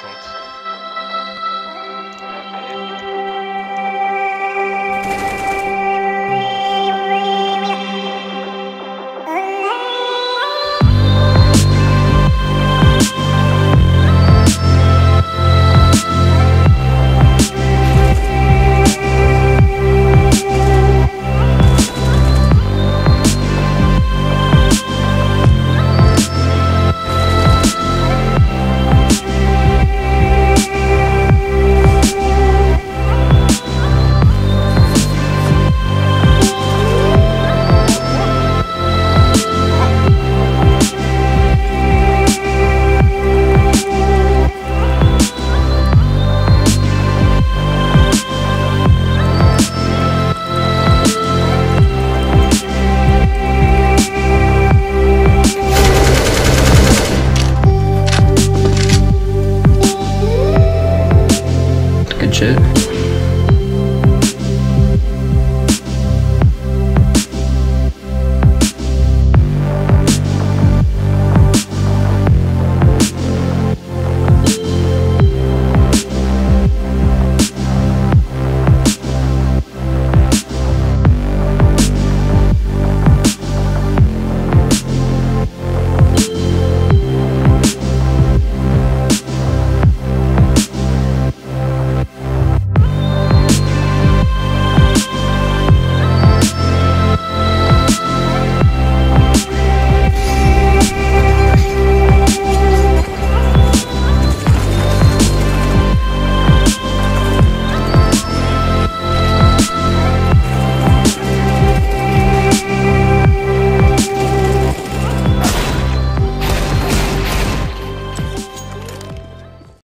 shot. Shit.